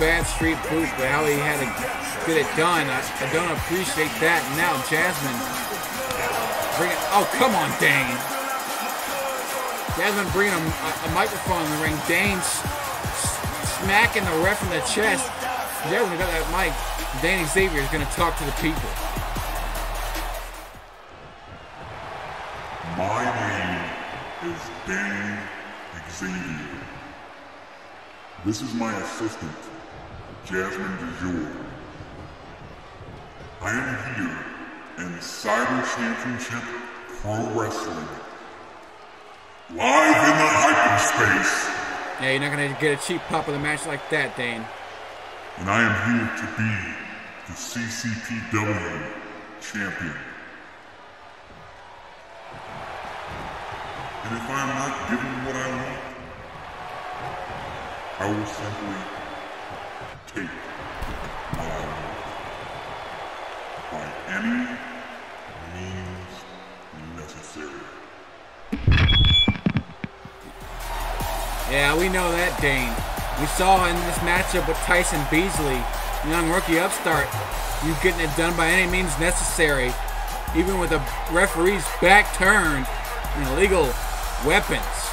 bad street boot, but how he had to get it done, I, I don't appreciate that. Now Jasmine, bring it. Oh, come on, Dane. Jasmine bringing a, a, microphone in the ring. Dane's smacking the ref in the chest. Jasmine got that mic. Danny Xavier is going to talk to the people. My name is Dane Xavier. This is my assistant, Jasmine DeJour. I am here in Cyber Championship Pro Wrestling. Live in the hyperspace. Yeah, you're not going to get a cheap pop of the match like that, Dane. And I am here to be the CCPW champion. And if I am not given what I want, I will simply necessary. Yeah, we know that, Dane. We saw in this matchup with Tyson Beasley, young rookie upstart, you getting it done by any means necessary, even with a referee's back turned and illegal weapons.